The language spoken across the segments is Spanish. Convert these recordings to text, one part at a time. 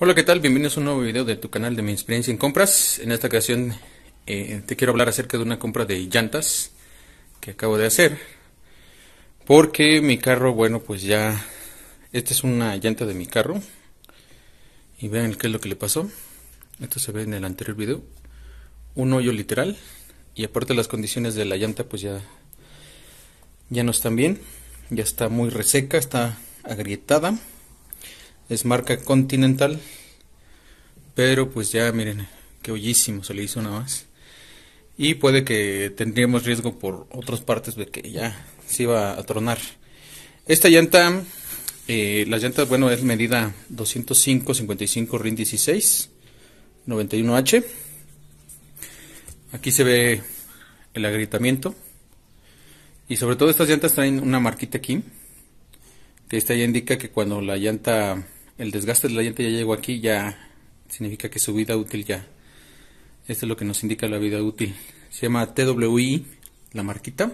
Hola, ¿qué tal? Bienvenidos a un nuevo video de tu canal de mi experiencia en compras. En esta ocasión eh, te quiero hablar acerca de una compra de llantas que acabo de hacer. Porque mi carro, bueno, pues ya... Esta es una llanta de mi carro. Y vean qué es lo que le pasó. Esto se ve en el anterior video. Un hoyo literal. Y aparte las condiciones de la llanta pues ya, ya no están bien. Ya está muy reseca, está agrietada es marca Continental pero pues ya miren qué hoyísimo se le hizo nada más. Y puede que tendríamos riesgo por otras partes de que ya se iba a tronar. Esta llanta eh, la llanta bueno es medida 205 55 RIN 16 91H aquí se ve el agrietamiento. Y sobre todo estas llantas traen una marquita aquí que esta ya indica que cuando la llanta el desgaste de la llanta ya llegó aquí, ya significa que su vida útil ya. Esto es lo que nos indica la vida útil. Se llama TWI, la marquita.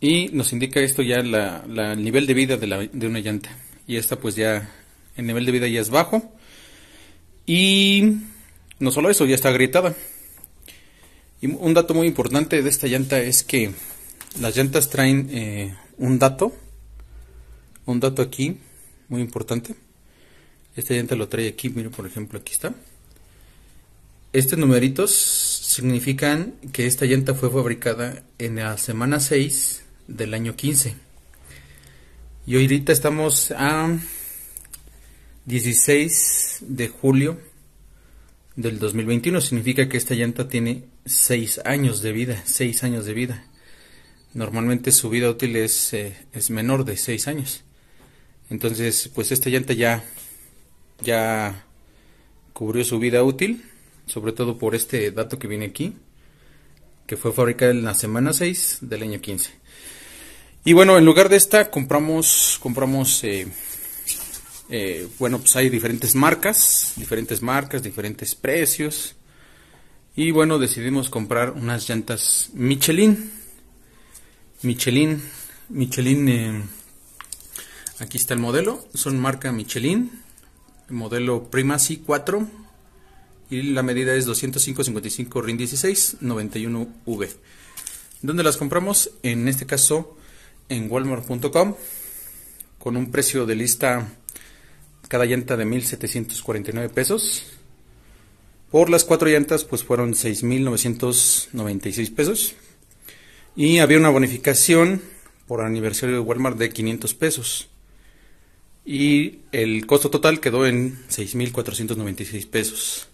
Y nos indica esto ya el nivel de vida de una llanta. Y esta pues ya, el nivel de vida ya es bajo. Y no solo eso, ya está agrietada. Y un dato muy importante de esta llanta es que las llantas traen eh, un dato, un dato aquí, muy importante. Esta llanta lo trae aquí, miren por ejemplo, aquí está. Estos numeritos significan que esta llanta fue fabricada en la semana 6 del año 15. Y ahorita estamos a 16 de julio del 2021. Significa que esta llanta tiene 6 años de vida. 6 años de vida. Normalmente su vida útil es, eh, es menor de 6 años. Entonces, pues esta llanta ya ya cubrió su vida útil, sobre todo por este dato que viene aquí, que fue fabricada en la semana 6 del año 15. Y bueno, en lugar de esta compramos, compramos, eh, eh, bueno, pues hay diferentes marcas, diferentes marcas, diferentes precios. Y bueno, decidimos comprar unas llantas Michelin. Michelin, Michelin, eh, aquí está el modelo, son marca Michelin modelo Primacy 4 y la medida es 205-55 RIN 16 91V. ¿Dónde las compramos? En este caso en walmart.com con un precio de lista cada llanta de 1749 pesos. Por las cuatro llantas pues fueron 6996 pesos. Y había una bonificación por aniversario de Walmart de 500 pesos y el costo total quedó en 6.496 pesos.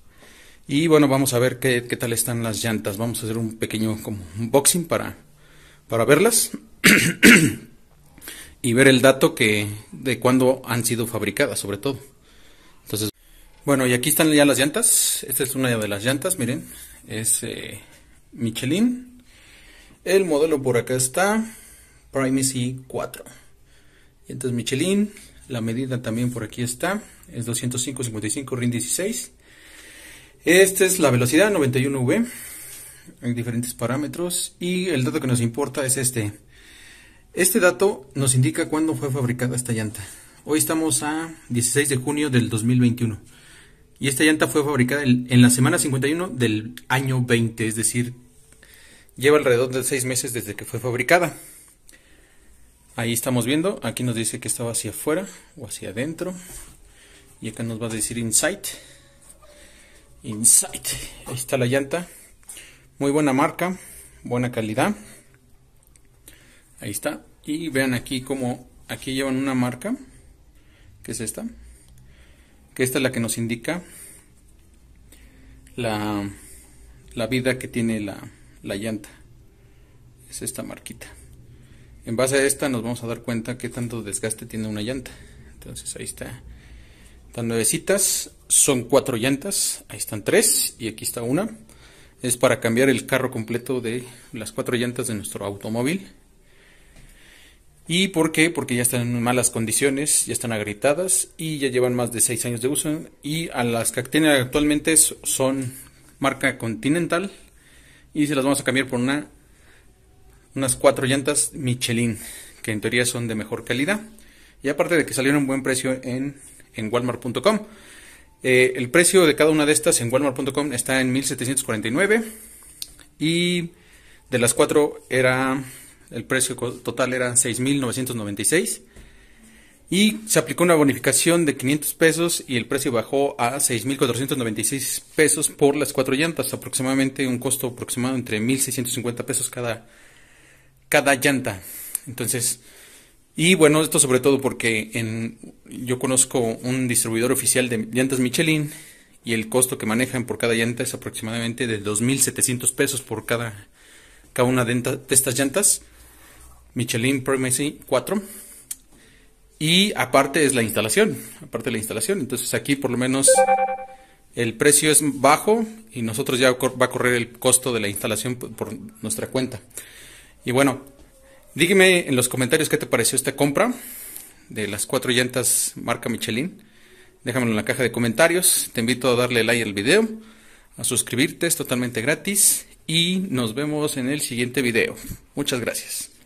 Y bueno, vamos a ver qué, qué, tal están las llantas. Vamos a hacer un pequeño como unboxing para, para verlas y ver el dato que de cuándo han sido fabricadas, sobre todo. Entonces, bueno, y aquí están ya las llantas. Esta es una de las llantas, miren, es eh, Michelin. El modelo por acá está Primacy 4. Y entonces Michelin, la medida también por aquí está. Es 205-55 RIN 16. Esta es la velocidad 91V. Hay diferentes parámetros. Y el dato que nos importa es este. Este dato nos indica cuándo fue fabricada esta llanta. Hoy estamos a 16 de junio del 2021. Y esta llanta fue fabricada en la semana 51 del año 20. Es decir, lleva alrededor de 6 meses desde que fue fabricada. Ahí estamos viendo, aquí nos dice que estaba hacia afuera o hacia adentro. Y acá nos va a decir inside. Inside. Ahí está la llanta. Muy buena marca, buena calidad. Ahí está. Y vean aquí como aquí llevan una marca, que es esta. Que esta es la que nos indica la, la vida que tiene la, la llanta. Es esta marquita. En base a esta nos vamos a dar cuenta que tanto desgaste tiene una llanta. Entonces ahí está. Están nuevecitas. Son cuatro llantas. Ahí están tres. Y aquí está una. Es para cambiar el carro completo de las cuatro llantas de nuestro automóvil. ¿Y por qué? Porque ya están en malas condiciones, ya están agrietadas y ya llevan más de seis años de uso. Y a las que tienen actualmente son marca Continental. Y se las vamos a cambiar por una unas cuatro llantas Michelin, que en teoría son de mejor calidad. Y aparte de que salieron a buen precio en, en walmart.com. Eh, el precio de cada una de estas en walmart.com está en 1749 y de las cuatro era el precio total era 6.996 y se aplicó una bonificación de 500 pesos y el precio bajó a 6.496 pesos por las cuatro llantas, aproximadamente un costo aproximado entre 1.650 pesos cada, cada llanta. Entonces, y bueno, esto sobre todo porque en, yo conozco un distribuidor oficial de llantas Michelin y el costo que manejan por cada llanta es aproximadamente de 2.700 pesos por cada, cada una de, estas llantas. Michelin Primacy 4 y aparte es la instalación, aparte la instalación. Entonces aquí por lo menos el precio es bajo y nosotros ya va a correr el costo de la instalación por nuestra cuenta. Y bueno, dígame en los comentarios qué te pareció esta compra de las cuatro llantas marca Michelin. Déjamelo en la caja de comentarios. Te invito a darle like al video, a suscribirte, es totalmente gratis. Y nos vemos en el siguiente video. Muchas gracias.